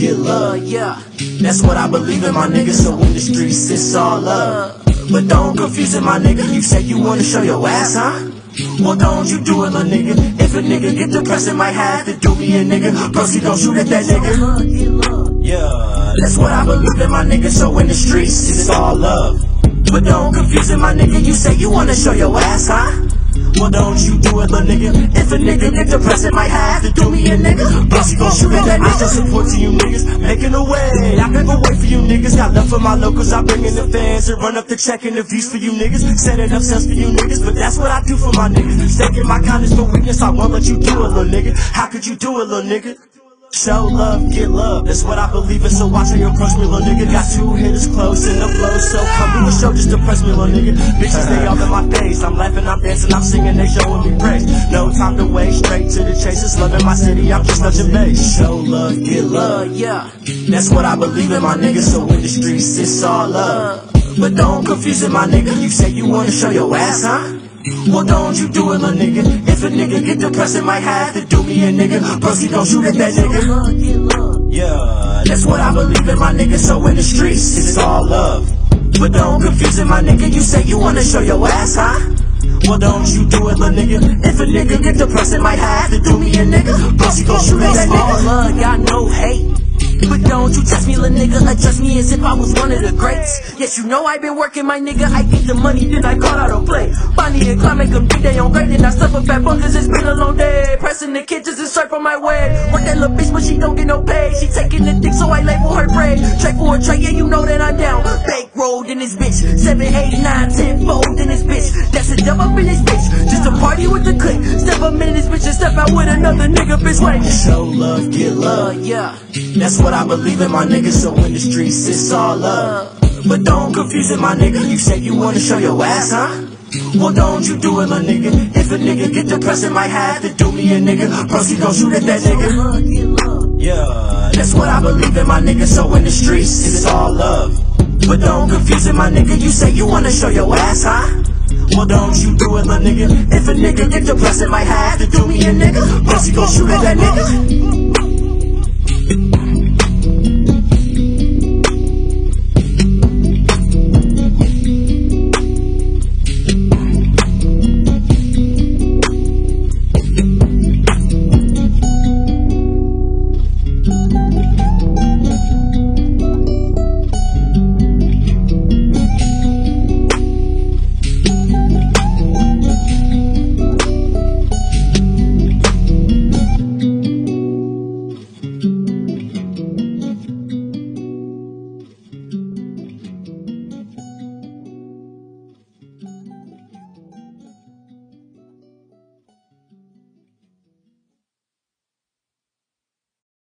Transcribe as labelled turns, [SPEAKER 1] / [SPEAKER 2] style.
[SPEAKER 1] Get love, yeah. That's what I believe in, my nigga. So in the streets, it's all love. But don't confuse it, my nigga. You say you wanna show your ass, huh? Well, don't you do it, my nigga. If a nigga it might have to do me a nigga. Pussy, don't shoot at that nigga. Yeah, that's what I believe in, my nigga. So in the streets, it's all love. But don't confuse it, my nigga. You say you wanna show your ass, huh? Well, don't you do it, little nigga. If a nigga get depressed, it might have to do me a nigga. Pussy gon' shoot at that nigga. Support to you niggas, making a way. I never wait for you niggas. Got love for my locals, I bring in the fans and run up the check and the views for you niggas. Setting up sets for you niggas, but that's what I do for my niggas. Staking my kindness for weakness, I won't let you do it, little nigga. How could you do it, little nigga? Show love, get love, that's what I believe in. So watch how you approach me, little nigga. Got two hitters close in the flow, so come to the show just to press me, little nigga. Bitches, they all in my face. I'm laughing, I'm dancing, I'm singing, they showing me praise. No time to waste, straight to the chase. It's love in my city, I'm just touching base. Show love, get love, yeah. That's what I believe in, my nigga. So in the streets, it's all love. But don't confuse it, my nigga. You say you wanna show your ass, huh? Well, don't you do it, little nigga. If a nigga get depressed, it might have to do me a nigga. Pussy, don't shoot at that nigga. Yeah, that's what I believe in, my nigga. So in the streets, it's all love. But don't confuse it, my nigga. You say you wanna show your ass, huh? Well, don't you do it, little nigga. If a nigga get depressed, it might have to do me a nigga. Pussy, don't shoot at that nigga.
[SPEAKER 2] All love, got no hate. But don't you test me, little nigga. Address me as if I was one of the greats. Yes, you know I've been working, my nigga. I get the money, Clyde make them think they on great. I stuff up fat bunkers, it's been a long day. Pressing the kitchens and search for my way. Work that little bitch, but she don't get no pay. She taking the dick, so I label her prey. Check for a tray, yeah, you know that I'm down. Bank rolled in this bitch. Seven, eight, nine, ten fold in this bitch. That's a dub up in this bitch. Just a party with the clique. Step up in this bitch and step out with another nigga, bitch. Wait.
[SPEAKER 1] Show love, get love.
[SPEAKER 2] yeah.
[SPEAKER 1] That's what I believe in, my nigga. So in the streets, it's all love. But don't confuse it, my nigga. You say you wanna show your ass, huh? Well, don't you do it, my nigga. If a nigga get depressed, it might have to do me a nigga. Pussy, don't shoot at that nigga. Yeah, that's what I believe in, my nigga. So in the streets, it's all love. But don't confuse it, my nigga. You say you wanna show your ass, huh? Well, don't you do it, my nigga. If a nigga get depressed, it might have to do me a nigga. Pussy, gon' shoot at that nigga.